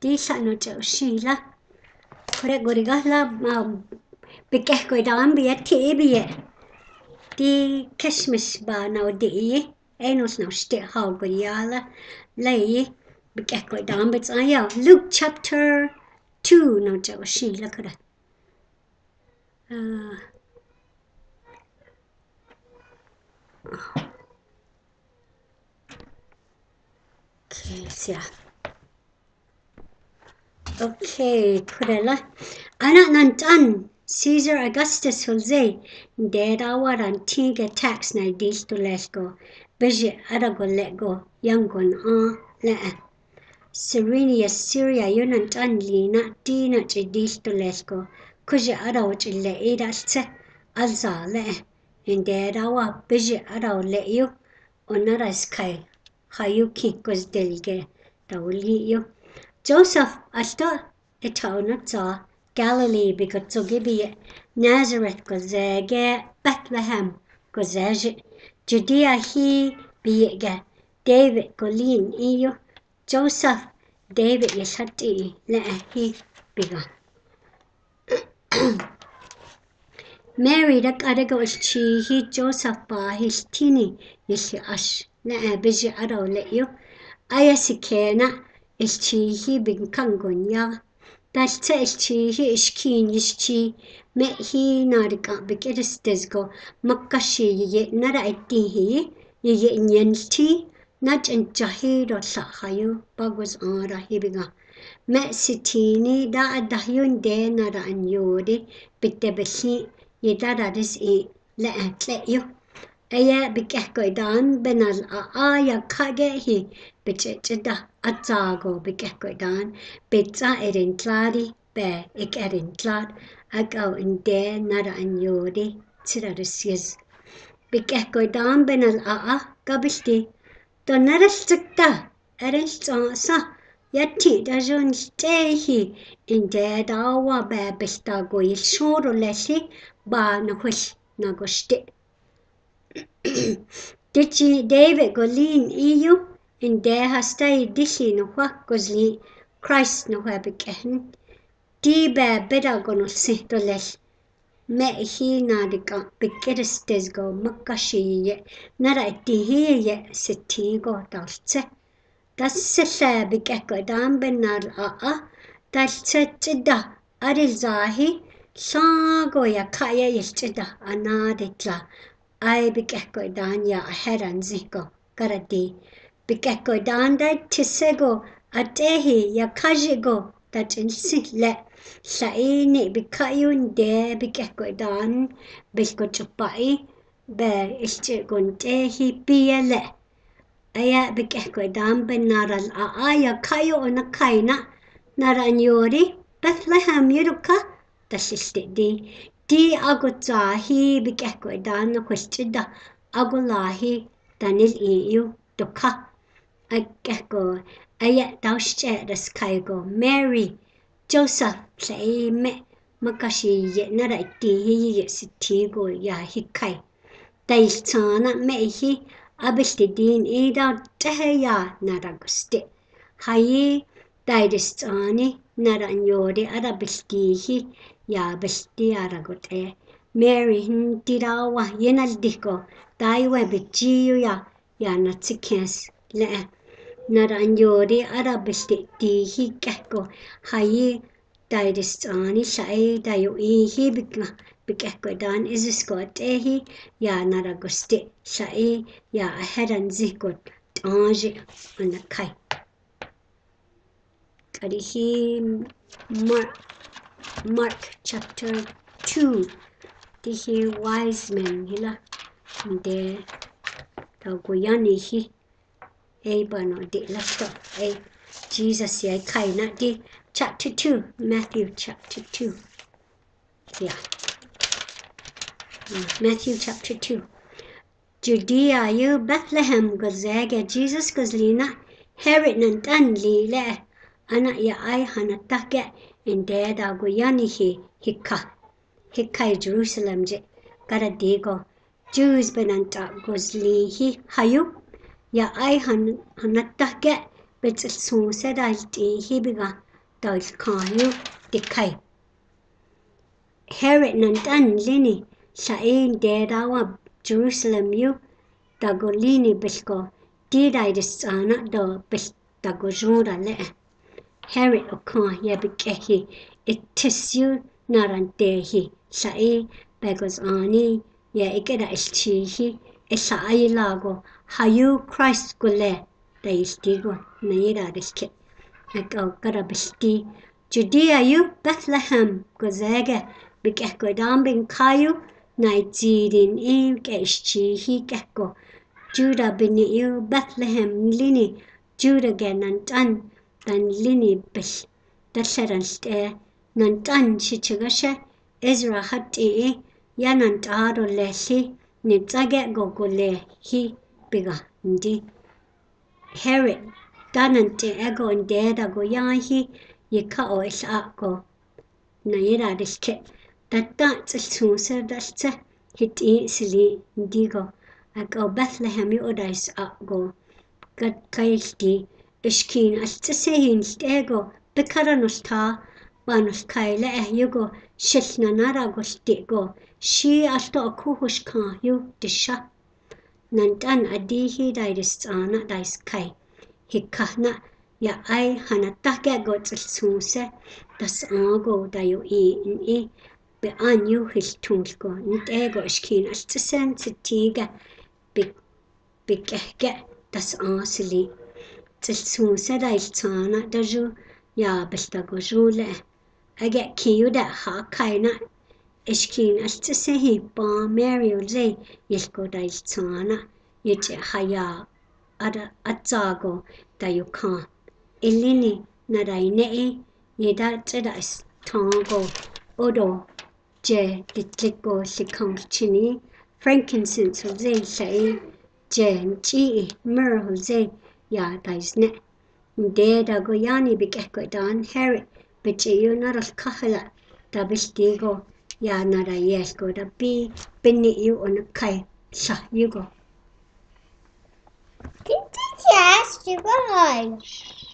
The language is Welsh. tí sợ nó trở xì la có lẽ gọi gắt la mà bị kẹt gọi đó ăn bia thì bia tí Christmas bà nào đi em nó nào sẽ hậu gọi ya la lấy bị kẹt gọi đó bị ai ya à? Luke chapter 2 nó trở xì la cơ đó Okay, yeah. Okay, Prudella. Anak nantan, Caesar Augustus Jose, dera waran tiga tax na dis to let go. Biji arago let go, yangon on la. Serenia Syria yunan tan li na di na to dis to let go. Kuji araw to le ida se, alza le. Indera you, kai. delge, tawli you. Joseph ashto at ta Galilee bikotsogi bi Nazareth zege Bethlehem zege Judea hi ge David lin iyo Joseph David yeshati a hi go. Mary dak adago chi hi Joseph ba his tini yishi ash la biji adaw le e, iyo ayasikena илчиихи бинкангуняа талца илчиихи ишкиинишчи ме хинаарика бикэристэсго маккашииге нара аттиихи иге нянлти нач анчахиролла хаю багус ара хибига ме ситини да адахюн денара аньюри биттабалли идарарис и лаатлею aya bikahko idan benal aaya kage hi Bidjida atsago bigekoidan bitsa erin tlari be ik erin tlar agaw inde nara anyori tirarisiz. ben al aa gabildi. Donaral tsikta erin tsonsa yatti darun de inde dawa be bilta goil shoro leshi ba na na go nagoshti. Dichi David Golin Iyu in der hastai dishi no huakosli Christ no gehen. di be bedagonol sihtolel me hi nadika bikirstez go makashiye nara tihiye sithi go dalce dasse bikekodam benar a a dalce tida aril zahi a na di tla. Ai by bikehko dan ya heran Gara di bikekko daandai tisego atehi yakajego tatinsi le saini bikayun de bikekko daan bisko chupai be ilchigun tehi piyele aya bikekko daan benaral aaya kayo ona kaina naran yori Bethlehem yuruka tasisti di di hi bikekko daan kwestida agulahi tanil iyu cael a gecko a yet thou shite the sky go mary joseph say e me makashi ye na da ti hi ye siti go ya hi kai dai tsana me hi abishte din e da te ya na da guste hai dai de tsani na da nyo de ada bishti hi ya bishti ara go te mary hin ti da wa ye na di ko dai we bichi ya ya na tsikens le naranjoori arab istiqtiihi k'ejko ħajji tajristani xaqej dajuqihi bikma bik'ejko dan iżisko tqehi ya naragusti xaqej ya aħeran zihko t'anġi għanakaj. Qarihi Mark, Mark chapter 2 Dihi wise men hila de tawguyani hi. A bano di let's A Jesus ye kai na di chapter two Matthew chapter two. Yeah. Matthew chapter two. Judea you Bethlehem gozega Jesus gozlina Herod nantan lile ana ya ai hanatake indeed agoyani he hika hika Jerusalem je karadigo Jews benanta gozli hi hayu ja ei han han attake bet so se da ti hibiga da il kanu de kai heret nan tan lini sa ein er de da wa jerusalem yu da golini bisko ti da de sana do bis da go jura le heret er o ka ye bike hi it tisu narante hi sa ei bagos ani ye ikeda ilchi hi esai lago hayu christ gule de isti go neira deske ka kara besti judia yu bethlehem gozege bike ko dam bin kayu naiti din i ke ischi hi ke ko juda ya bin yu bethlehem lini juda gen an tan tan lini bel dalaran te nan tan chi chiga she ezra hatte yanan taro lehi ni tsage go ko le hi piga ndi Harriet danan te ego nde da go ya hi ye ka o illa go na ira dilke ta tsil su ser dalce hit i sili go a o Bethlehem da is a go gad kailti ishkin al tsehin stego bekaran ulta wanul eh yo go шилна нараг ултиго ши алто акухуш кан ю диша нантан адихи дайрис цана дайс кай хикхна я ай ханата гэ гоцл сүүсэ тас ааго даю и ин и бе ан ю хил түнлго нит эго шкин алцсан цитига биг биггэ тас аасли цэл сүүсэ дайлцана дажу я бэлтагожулэ agakkiyu e, da haakaina ishkiin altasahi baamariulze yilkudailtaana yiti haya ada ataago dayukaan illini narainei yida is istaango odo je ditliko chini frankincense hulze lai je nchii myrhulze yaa daisne ndedago yaani bikekwe daan herit det ollcola da billtigo yanar a iesgo da bi binni iw o'n kai llaiw go. Dim ti ti as, ti'n gwybod?